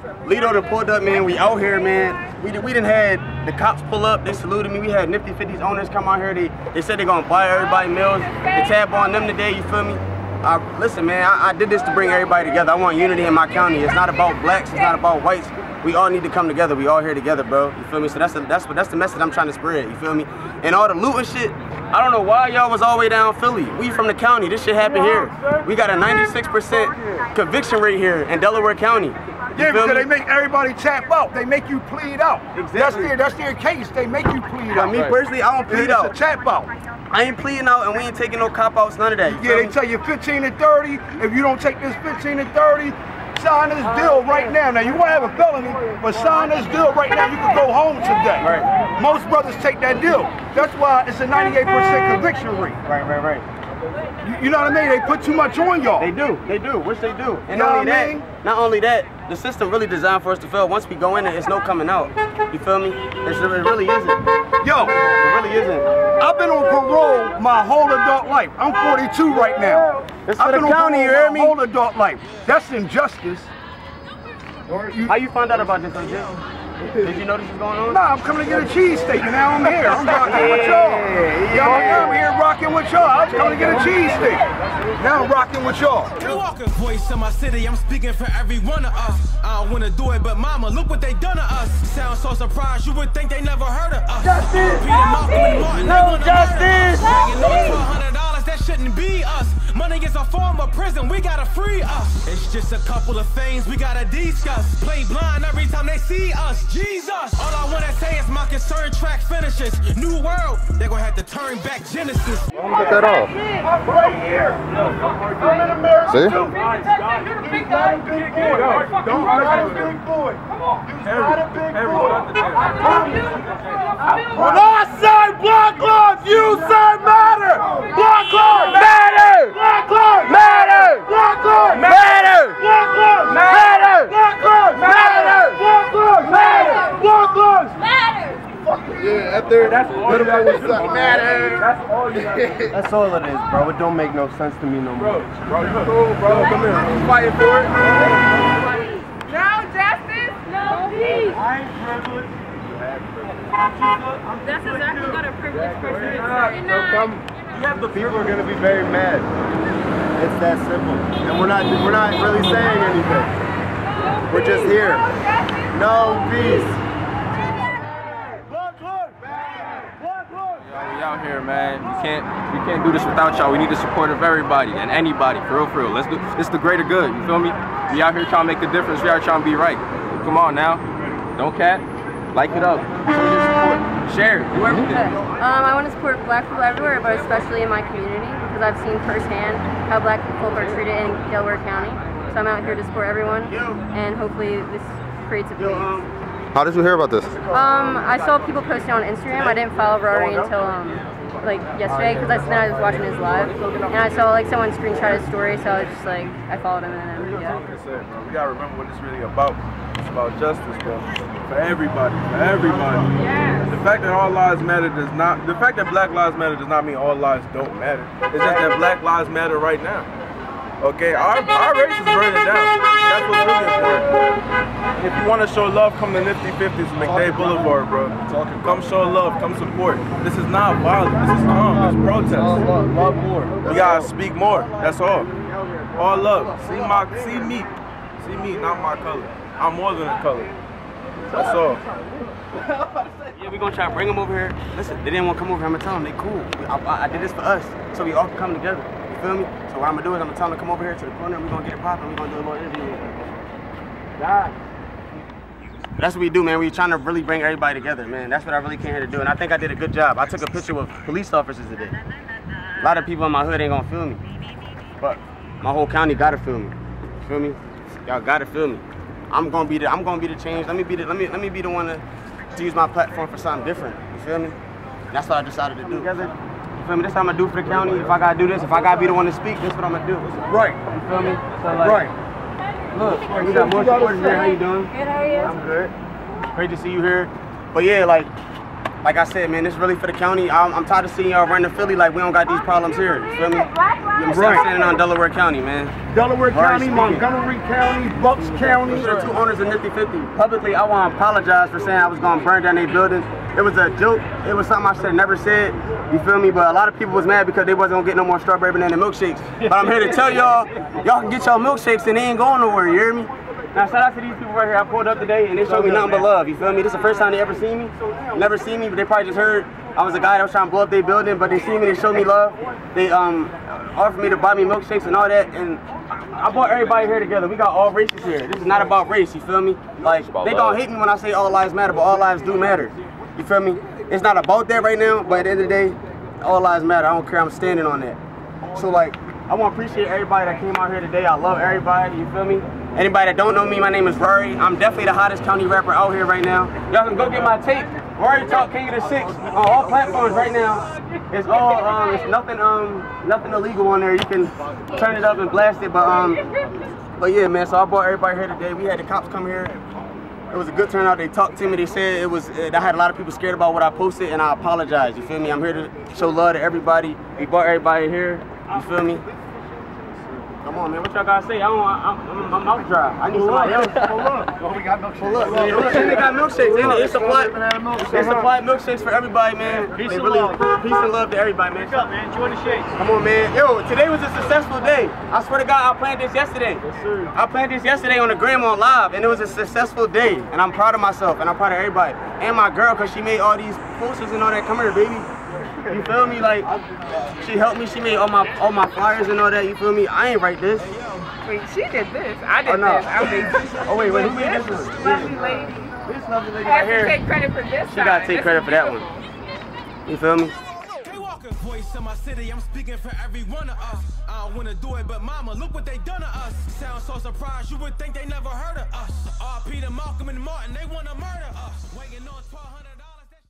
Lito done pulled up, man. We out here, man. We, we didn't had the cops pull up. They saluted me. We had Nifty 50s owners come out here. They, they said they're gonna buy everybody meals. The tab on them today, you feel me? Uh, listen, man, I, I, did this to bring everybody together. I want unity in my county. It's not about blacks. It's not about whites. We all need to come together. We all here together, bro. You feel me? So that's the, that's what that's the message I'm trying to spread. You feel me? And all the looting shit. I don't know why y'all was all the way down Philly. We from the county. This shit happened here. We got a 96% conviction rate here in Delaware County. You yeah, because they make everybody tap out. They make you plead out. Exactly. That's their that's their case. They make you plead But out. me personally, I don't plead it's out. a tap out. I ain't pleading out and we ain't taking no cop outs, none of that. Yeah, they me? tell you 15 and 30. If you don't take this 15 and 30, sign this deal right now. Now you won't have a felony, but sign this deal right now. You can go home today. Right. Most brothers take that deal. That's why it's a 98% conviction rate. Right, right, right. You, you know what I mean? They put too much on y'all. They do, they do, which they do. And You not only I that, not only that, the system really designed for us to fail. Once we go in there, it's no coming out. You feel me? It's, it really isn't. Yo, It really isn't. I've been on parole my whole adult life. I'm 42 right now. It's I've for the been on county, you parole hear me? whole adult life. That's injustice. How you find out about this, OJ? Did you know this was going on? Nah, I'm coming to get a cheesesteak and now I'm here. I'm rocking with y'all. Y'all know I'm here rocking with y'all. I was coming to get a cheesesteak. Now I'm rocking with y'all. The walking voice in my city, I'm speaking for every one of us. I don't wanna do it, but mama, look what they done to us. Sound so surprised, you would think they never heard of us. Justice! Peter Malcolm and Martin, No they justice! murder us. Hanging on for $100, that shouldn't be us. Money is a form of prison, we gotta free us. It's just a couple of things we gotta discuss. Play blind every time they see us. Jesus! All I wanna say is my concern track finishes. New world, they gonna have to turn back Genesis. Cut that off. I'm right here. I'm in America See? too. He's not a big boy. He's not a big boy. He's not a big boy. I promise you. When I say Black Lives, you say matter. Black Lives matter. Black Lives matter. Black Lives matter. Black Lives matter. Black Lives matter. Black Lives matter. Black Lives Yeah, after that's all you got matter. That's all you got. That's all it is, bro. It don't make no sense to me no more. Bro, you cool, bro. Come here. I'm fighting for it. No justice, no peace. I ain't privileged. That's exactly what a privileged person is. You're not. People are gonna be very mad. It's that simple, and we're not we're not really saying anything. We're just here. No peace. Black Lives Black Lives We out here, man. We can't we can't do this without y'all. We need the support of everybody and anybody, for real, for real. Let's do it's the greater good. You feel me? We out here trying to make a difference. We out here trying to be right. Come on now. Don't cat. Like it up. Show your support. Share. Do everything. Um, I want to support black people everywhere, but especially in my community because I've seen firsthand how black folk are treated in Delaware County. So I'm out here to support everyone, and hopefully this creates a peace. How did you hear about this? Um, I saw people posting on Instagram. I didn't follow Rari until um, like yesterday because I then I was watching his live, and I saw like someone screenshot his story, so I was just like I followed him and then yeah. Like I we gotta remember what it's really about. It's about justice, bro. For everybody, for everybody. The fact that all lives matter does not. The fact that Black Lives Matter does not mean all lives don't matter. It's just that Black Lives matter right now. Okay, our our race is burning down. That's what's really important. If you want to show love, come to Nifty 50s McDade Boulevard, bro. Come show love, come support. This is not violence, This is calm. It's protest. Love more. We gotta speak more. That's all. All love. See my, see me, see me, not my color. I'm more than a color. That's all. Yeah, we gonna try to bring them over here. Listen, they didn't want to come over here. I'm gonna tell them they cool. I, I, I did this for us, so we all can come together. You feel me? So what I'm gonna do is I'm gonna tell them to come over here to the corner and we're gonna get it popping. We're gonna do a little interview. God. That's what we do, man. We trying to really bring everybody together, man. That's what I really came here to do, and I think I did a good job. I took a picture with police officers today. A lot of people in my hood ain't gonna feel me, but my whole county gotta feel me. You feel me? Y'all gotta feel me. I'm gonna be the I'm gonna be the change. Let me be the let me let me be the one to, to use my platform for something different. You feel me? And that's what I decided to do. Together. You feel me? This what I'm gonna do for the county. If I gotta do this, if I gotta be the one to speak, this what I'm gonna do. Right. You feel me? So like, Right. Look, we got more supporters here. How you doing? Good, how are you? I'm good. Great to see you here. But yeah, like like I said, man, it's really for the county. I'm, I'm tired of seeing y'all running Philly like we don't got these oh, problems here. You feel me? I'm Right. standing on Delaware County, man. Delaware Right, County. Montgomery County, Bucks County. These are two owners of Nifty 50. Publicly, I want to apologize for saying I was going to burn down their building. It was a joke. It was something I should have never said. You feel me? But a lot of people was mad because they wasn't to get no more strawberry banana milkshakes. But I'm here to tell y'all, y'all can get y'all milkshakes and they ain't going nowhere. You hear me? Now, shout out to these people right here. I pulled up today and they showed me nothing but love. You feel me? This is the first time they ever seen me. Never seen me, but they probably just heard I was a guy that was trying to blow up their building, but they see me, they showed me love. They um offered me to buy me milkshakes and all that, and I brought everybody here together. We got all races here. This is not about race, you feel me? Like, they gonna hate me when I say all lives matter, but all lives do matter. You feel me? It's not about that right now, but at the end of the day, all lives matter. I don't care, I'm standing on that. So like, I want to appreciate everybody that came out here today. I love everybody. You feel me? Anybody that don't know me, my name is Rari. I'm definitely the hottest county rapper out here right now. Y'all can go get my tape. Rari Talk King of the Six on all platforms right now. It's all um, it's nothing um, nothing illegal on there. You can turn it up and blast it. But um, but yeah, man. So I brought everybody here today. We had the cops come here. It was a good turnout. They talked to me. They said it was. I had a lot of people scared about what I posted, and I apologize. You feel me? I'm here to show love to everybody. We brought everybody here. You feel me? Come on, man. What y'all gotta say? I don't. I, I'm, my mouth dry. I need somebody else. Pull up. Oh, we got milkshakes. Pull up. Look, they got milkshakes. They, they supply. They supply milkshakes for everybody, man. Peace they and really, love. Peace and love to everybody, man. What's up, man? Enjoy the shakes. Come on, man. Yo, today was a successful day. I swear to God, I planned this yesterday. Yes, sir. I planned this yesterday on the gram on live, and it was a successful day. And I'm proud of myself, and I'm proud of everybody. And my girl, because she made all these posters and all that. Come here, baby. You feel me? Like, she helped me. She made all my all my flyers and all that. You feel me? I ain't write this. Wait, she did this. I did Oh, no. this. I made Oh, wait, wait. Who made this this one? lovely lady This lovely lady has right to take credit for this She gotta take credit for that one. You feel me? Voice of my city, I'm speaking for every one of us. I don't wanna do it, but mama, look what they done to us. Sound so surprised, you would think they never heard of us. R.P. to Malcolm and Martin, they wanna murder